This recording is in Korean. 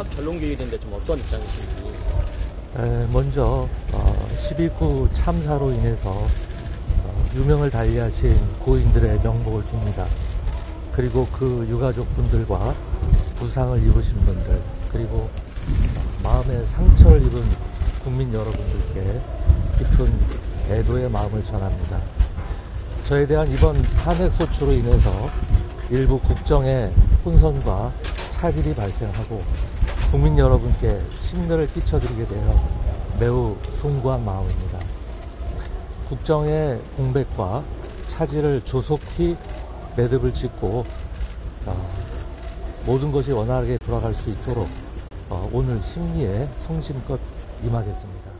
첫 변론기일인데 좀 어떤 입장이신지. 에, 먼저 어, 12구 참사로 인해서 어, 유명을 달리하신 고인들의 명복을 빕니다. 그리고 그 유가족분들과 부상을 입으신 분들 그리고 마음의 상처를 입은 국민 여러분들께 깊은 애도의 마음을 전합니다. 저에 대한 이번 탄핵 소추로 인해서 일부 국정의 혼선과 차질이 발생하고 국민 여러분께 심려를 끼쳐드리게 되어 매우 송구한 마음입니다. 국정의 공백과 차질을 조속히 매듭을 짓고 어, 모든 것이 원활하게 돌아갈 수 있도록 어, 오늘 심리에 성심껏 임하겠습니다.